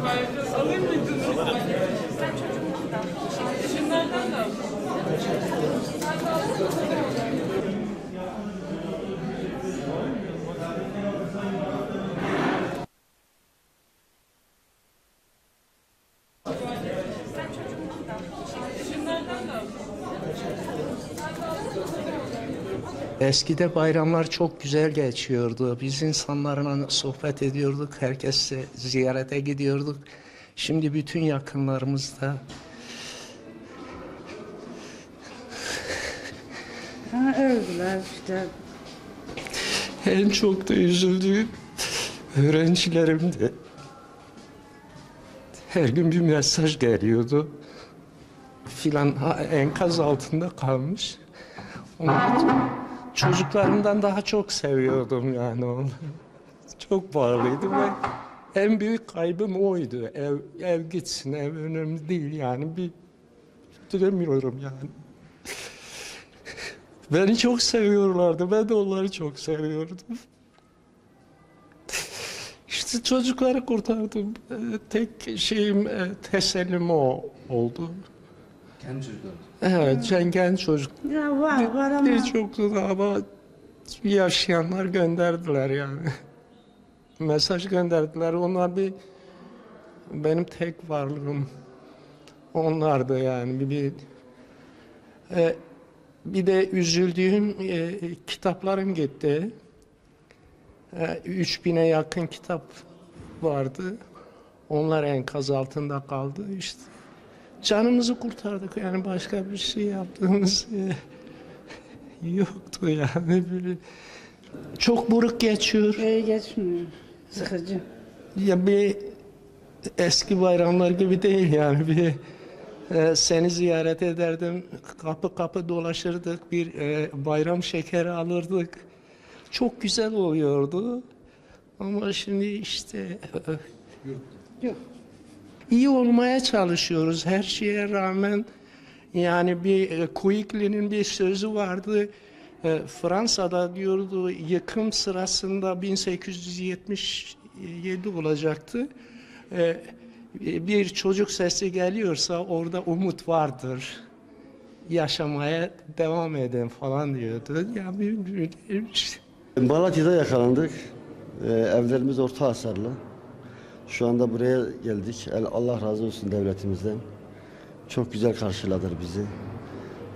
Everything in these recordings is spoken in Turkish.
Alayım mıydınız? Şunlardan da al. Şunlardan da al. Eskide bayramlar çok güzel geçiyordu. Biz insanlarla sohbet ediyorduk. Herkese ziyarete gidiyorduk. Şimdi bütün yakınlarımız da Ha, öldüler işte. en çok da üzüldüğüm öğrencilerim de her gün bir mesaj geliyordu. Filan ha, enkaz altında kalmış. Onları çocuklarımdan daha çok seviyordum yani onu. Çok bağlıydım ve en büyük kaybım oydu. Ev, ev gitsin, ev önemli değil yani. Bir dönemiyorum yani. Beni çok seviyorlardı. Ben de onları çok seviyordum. İşte çocukları kurtardım. Tek şeyim, e, tesellim o oldu. Kendi çocuklar. Evet, cengen çocuk. Ya var var ama Birçoktu da ama yaşayanlar gönderdiler yani. Mesaj gönderdiler. Onlar bir benim tek varlığım onlardı yani. Bir, bir, e, bir de üzüldüğüm e, kitaplarım gitti. E, 3000'e yakın kitap vardı. Onlar enkaz altında kaldı işte. Canımızı kurtardık yani başka bir şey yaptığımız e, yoktu yani böyle. Çok buruk geçiyor. iyi geçmiyor. Sıkıcı. Ya bir eski bayramlar gibi değil yani bir e, seni ziyaret ederdim kapı kapı dolaşırdık bir e, bayram şekeri alırdık çok güzel oluyordu ama şimdi işte e, Yok. İyi olmaya çalışıyoruz her şeye rağmen. Yani bir e, Quigley'nin bir sözü vardı. E, Fransa'da diyordu yıkım sırasında 1877 olacaktı. E, bir çocuk sesi geliyorsa orada umut vardır. Yaşamaya devam edin falan diyordu. Ya bir, bir, bir- Malatya'da yakalandık. Evlerimiz orta hasarlı. Şu anda buraya geldik. El- Allah razı olsun devletimizden. Çok güzel karşıladılar bizi.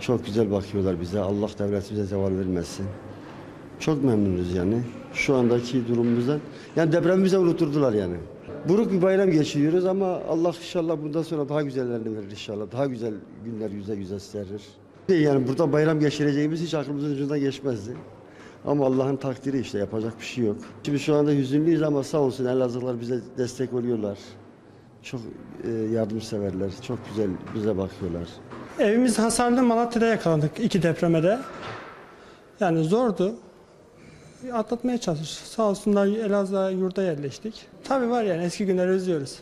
Çok güzel bakıyorlar bize. Allah devletimize zeval vermesin. Çok memnunuz yani. Şu andaki durumumuzdan. Yani depremi bize unuturdular yani. Buruk bir bayram geçiriyoruz ama Allah inşallah bundan sonra daha güzellerini verir inşallah. Daha güzel günler yüze yüze gösterir. Yani burada bayram geçireceğimiz hiç aklımızın ucundan geçmezdi. Ama Allah'ın takdiri işte yapacak bir şey yok. Şimdi şu anda hüzünlüyüz ama sağ olsun Elazığlılar bize destek oluyorlar. Çok e, yardımseverler, çok güzel bize bakıyorlar. Evimiz hasarlı Malatya'da yakalandık iki depreme de. Yani zordu. Atlatmaya çalıştık. Sağ olsunlar Elazığ'a yurda yerleştik. Tabii var yani eski günleri özlüyoruz.